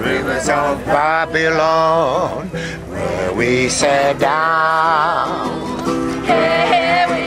rivers of Babylon, where we sat down. Hey, hey,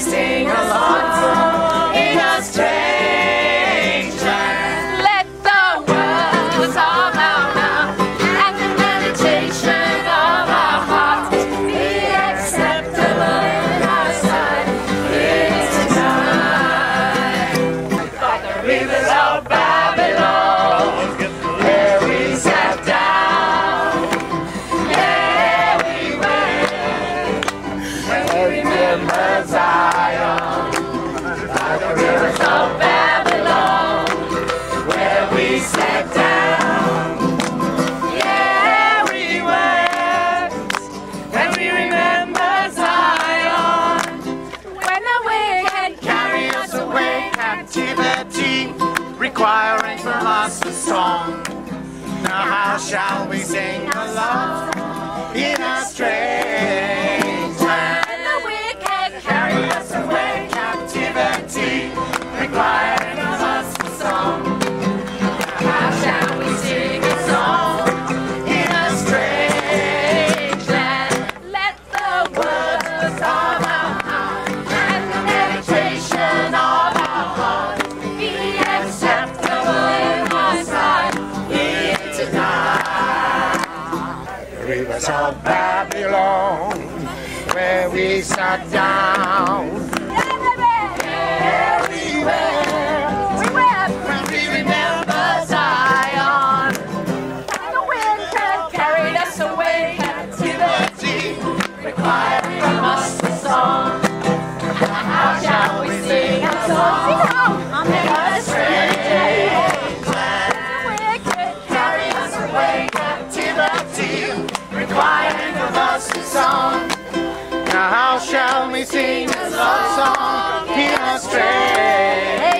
sing shall we sing? neighbors of Babylon, where we sat down. we sing a love song in Australia.